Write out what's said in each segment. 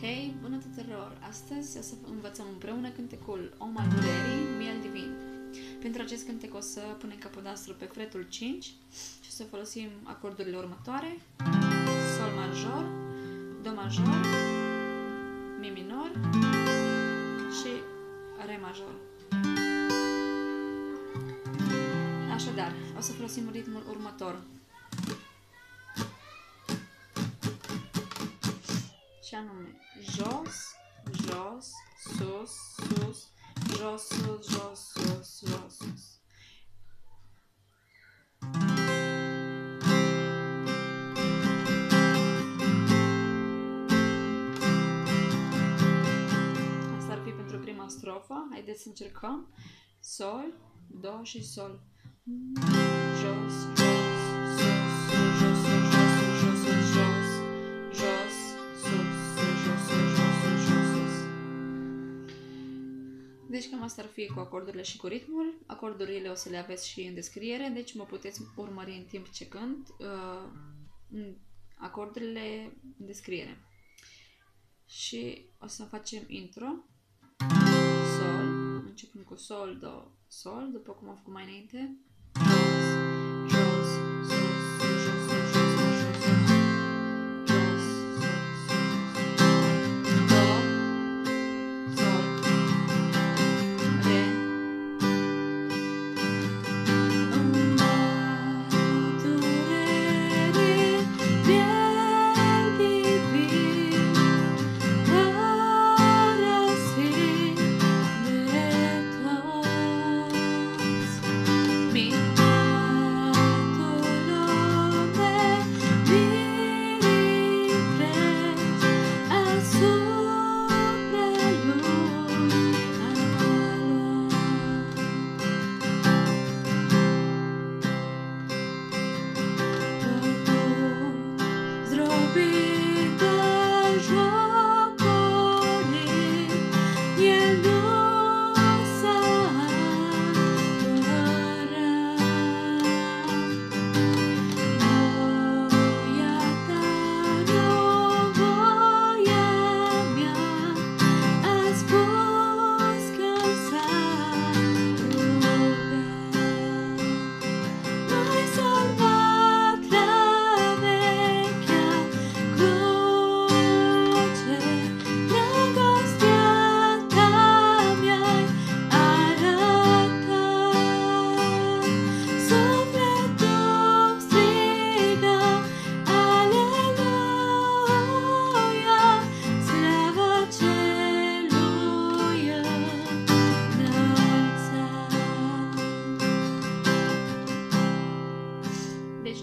Hei, bună tuturor! Astăzi o să învățăm împreună cântecul Om al durerii, miel divin. Pentru acest cântec o să punem capodastru pe fretul 5 și o să folosim acordurile următoare. Sol major, Do major, Mi minor și Re major. Așadar, o să folosim ritmul următor. Și anume jos, jos, sus, sus, jos, sus, jos, sus, jos, sus. Asta ar fi pentru prima strofă. Haideți să încercăm. Sol, do și sol. Jos, jos, sus, sus, jos, Deci cam asta ar fi cu acordurile și cu ritmul. Acordurile o să le aveți și în descriere, deci mă puteți urmări în timp ce cânt uh, în acordurile în descriere. Și o să facem intro. Sol, începem cu sol, do, sol, după cum am făcut mai înainte.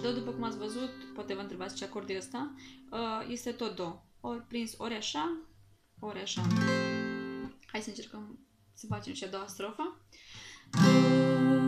Do, după cum ați văzut, poate vă întrebați ce acord e ăsta, uh, este tot do. Ori prins ori așa, ori așa. Hai să încercăm să facem și a doua strofă. Dumnezeu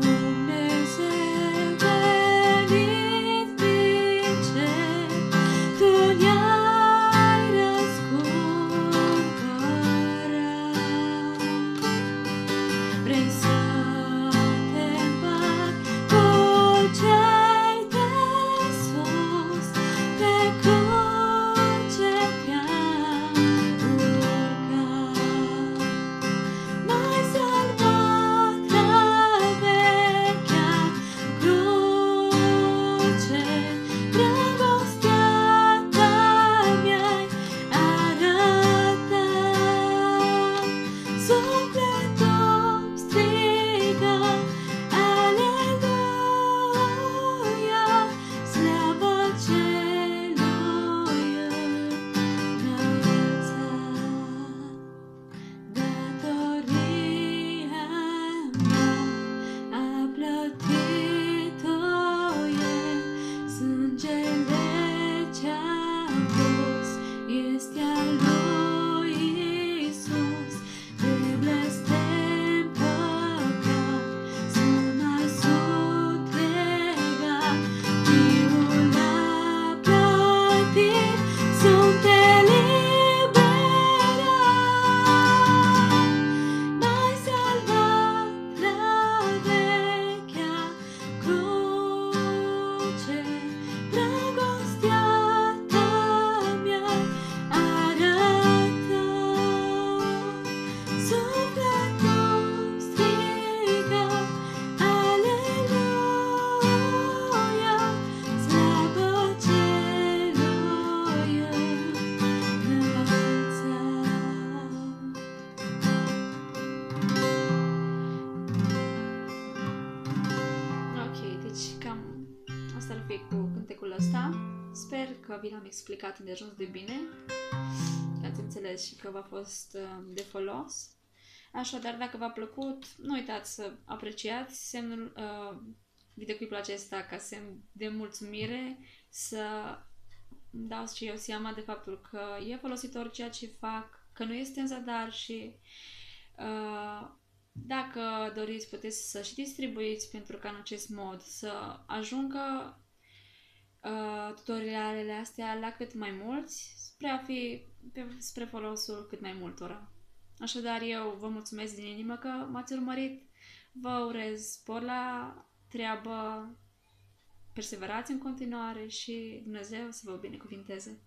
că vi l-am explicat de ajuns de bine, că ați înțeles și că v-a fost uh, de folos. Așadar, dacă v-a plăcut, nu uitați să apreciați semnul, uh, videoclipul acesta ca semn de mulțumire, să îmi dau și eu seama de faptul că e folositor ceea ce fac, că nu este în zadar și uh, dacă doriți, puteți să și distribuiți pentru ca în acest mod să ajungă uh, tutorialele astea la cât mai mulți spre a fi pe, spre folosul cât mai multora. Așadar, eu vă mulțumesc din inimă că m-ați urmărit. Vă urez spor la treabă, perseverați în continuare și Dumnezeu să vă binecuvinteze.